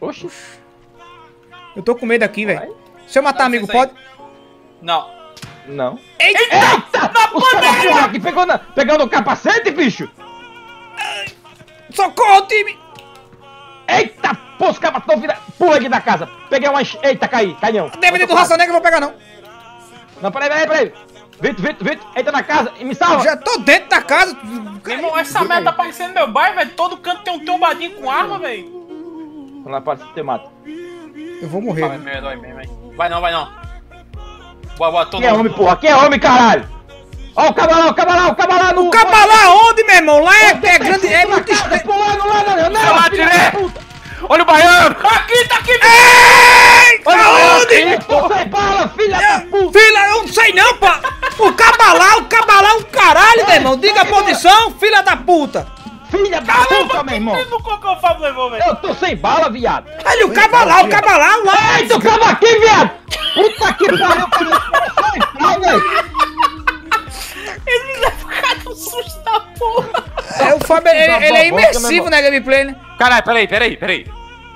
Oxi. Eu tô com medo aqui, velho. Se eu matar Dá amigo, pode? Não. Não. Eita! Eita! Os caras aqui pegou, na, pegou no capacete, bicho! Socorro, time! Eita! Pô, os caras tão virando. Pula aqui da casa. Peguei uma. Eita, caí, canhão. Dependendo do raça negra, eu vou pegar, não. Não, peraí, peraí, peraí. Vitor, Vitor, Vitor, entra na casa e me salva. Já tô dentro da casa. Irmão, essa merda tá parecendo meu bairro, velho. Todo canto tem um tombadinho com arma, velho. Vamos lá, pode te mata. Eu vou morrer. Vai, velho. vai, vai, vai. Vai não, vai não. Boa, boa, todo Aqui é homem, porra. Aqui é homem, caralho. Ó o cabalão, o cabalão, o cabalão. no- O caba lá onde, meu irmão? Lá é, é grande, é muito estreito. pulando lá na janela, Vai lá, direto. Olha o baiano! Aqui, tá aqui! Eita, tô sem bala, filha da puta. Filha, eu não sei não, pá. O cabalá, o cabalá, o caralho, meu irmão. Diga a posição, filha da puta. Meu irmão. No cocô o Fábio levou, velho. Eu tô sem bala, viado. Olha o cabalá, o cabalá lá. Eita, o cabo aqui, viado. Puta que pariu, que não velho. Ele vai ficar no susto da porra. É, o Fábio, ele, ele é imersivo na gameplay, né? Caralho, peraí, peraí, peraí.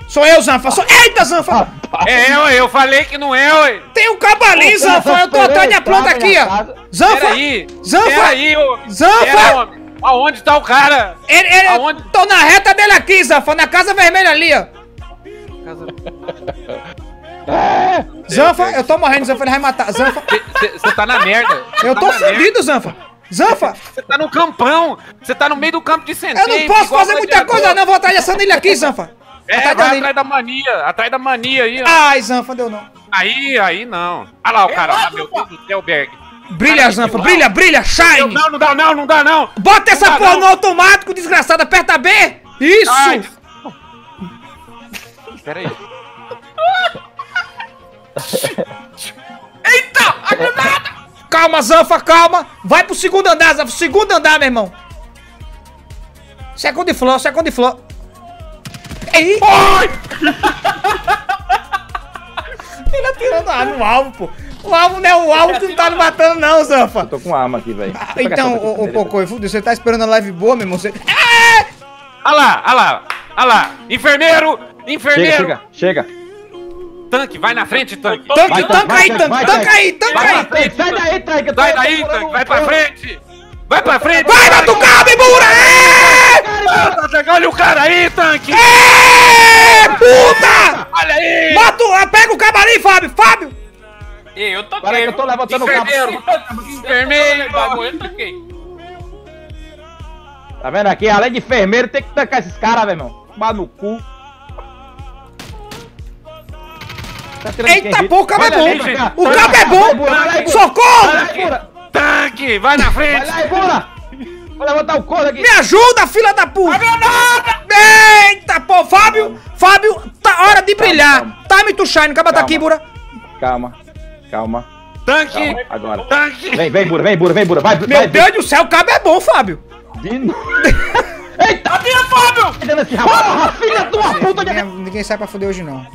Sou eu, Zanfa. Sou... Eita, Zanfa. É eu, eu falei que não é, ué. Tem um cabalinho, Zanfa. Eu tô atrás da planta aqui, ó. Zanfa. Peraí. Zanfa. Peraí, ô. Zanfa. Aonde tá o cara? Ele, ele, Aonde? Tô na reta dele aqui, Zanfa. Na casa vermelha ali, ó. É. Zanfa, eu tô morrendo, Zanfa. Ele vai matar. Zanfa. Você tá na merda. Cê Eu tá tô fudido, Zanfa. Zanfa. Você tá no campão. Você tá no meio do campo de Eu centeio. não posso fazer muita coisa, não. Vou atrás dessa anilha aqui, Zanfa. É, Atrás da vai anilha. atrás da mania. Atrás da mania aí, ó. Ai, Zanfa, deu não. Aí, aí não. Olha lá o cara. Ah, meu. Deus do céu, Berg. Brilha, Zanfa. Brilha, brilha. Shine. Não, não dá não, não dá não. Bota essa Não dá, porra não. no automático, desgraçado. Aperta B. Isso. Ai, Pera aí. Eita! A granada! Calma, Zanfa, calma. Vai pro segundo andar, Zanfa. Segundo andar, meu irmão. Flor, segundo de flor. Ei! Ele atirando a arma no alvo, pô. O alvo não é o alvo que não tá me matando, não, Zanfa. Tô com arma aqui, velho. Ah, Então, ô, ô Cocô, fudeu, você tá esperando a live boa, meu irmão? Você... É! Olha lá, olha lá. Olha lá. Enfermeiro. Chega, Enfermeiro. chega, chega. Tanque, vai na frente, tanque. Tanque, Vai, tanque vai, aí, vai, tanque, vai, tanque vai. aí, tanque Vai aí. pra frente. Sai daí, Trai, que eu tô Sai daí, tanque. Vai pra frente. Vai pra frente. Vai, tanque. Batucada, Ibura! É! Olha o cara aí, tanque. É! Puta! Olha aí. Mata o... ah, Pega o cavalinho, Fábio! Fábio! Ei, eu toquei. Peraí que eu tô levantando o cabo. Enfermeiro. Enfermeiro. Bagulho, eu toquei. Tá vendo aqui? Além de enfermeiro, tem que tancar esses caras, meu irmão. Tomar no cu. Tá Eita, pô, o cabo é Vai bom! O Vai cabo é vai bom! vai. Socorro! Vai. Tanque, vai na Vai frente. lá, Ibura. Vou levantar o corno aqui. Me ajuda, filha da puta! Eita, pô, Fábio! Fábio, tá hora de brilhar! Time to shine, acaba tá aqui, Bura! Calma, calma, Tanque. calma. Agora. Tanque. Vem, vem, Bura, vem, Bura, vem, Bura. Vai, Meu vai, Deus do céu, o cabo é bom, Fábio! De novo. Eita! Atira, Fábio! Dando esse rabo. Porra, filha de uma puta de... Ninguém, ninguém sai pra foder hoje, não.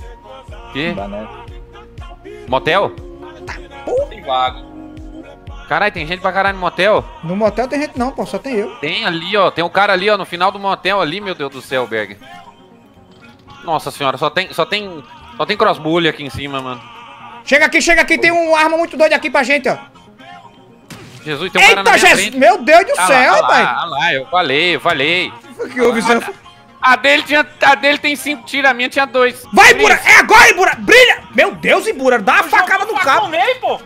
Que? Tá, né? Motel? Tem vago. Caralho, tem gente pra caralho no motel. No motel tem gente não, pô, só tem eu. Tem ali, ó. Tem um cara ali, ó, no final do motel ali, meu Deus do céu, Berg. Nossa senhora, só tem. Só tem. Só tem crossbully aqui em cima, mano. Chega aqui, chega aqui, tem uma arma muito doida aqui pra gente, ó. Jesus, tem um cara na Eita, minha Jesus! frente. Meu Deus do Ah céu, ah lá, rapaz! ah lá, eu falei, eu falei. O que houve, Zanfa? A dele tinha. A dele tem cinco tiros, a minha tinha dois. Vai. Ibura! É agora, Ibura! Brilha! Meu Deus, Ibura, dá uma facada no o facão cabo! nele, pô!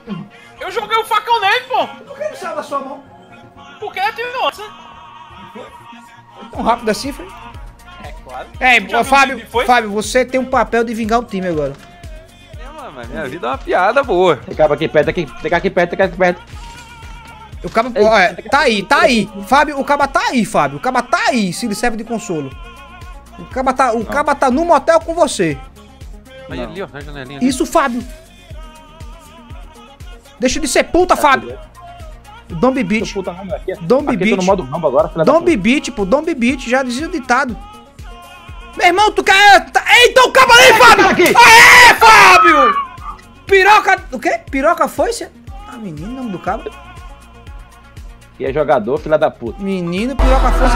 Eu joguei o facão nele, pô! Por que não saiu da sua mão? Porque ele atirou, né? Tão rápido assim, foi? É claro. É, Fábio? Fábio, você tem um papel de vingar o time agora. É, mas minha vida é uma piada boa. Tem cabo aqui perto, aqui, tem cara aqui perto, tem cara aqui perto. O caba, Ei, olha, tá aí, tá aí. Fábio, o caba tá aí, Fábio. O caba tá aí, se ele serve de consolo. O caba tá, o caba tá no motel com você. Aí ali, ó, na janelinha. ali. Isso, Fábio. Deixa de ser puta, Fábio. Don't be aqui, Don't be aqui tô no bitch. modo rambo agora, filha da Don't be bitch, pô. Don't be bitch. Já dizia o ditado. Meu irmão, tu quer... Tá... Eita, o caba aí, Fábio! aqui. Aê, Fábio! Piroca... O quê? Piroca foi, cê? Ah, menino, nome do cabo. E é jogador, filha da puta. Menino, piroca foi.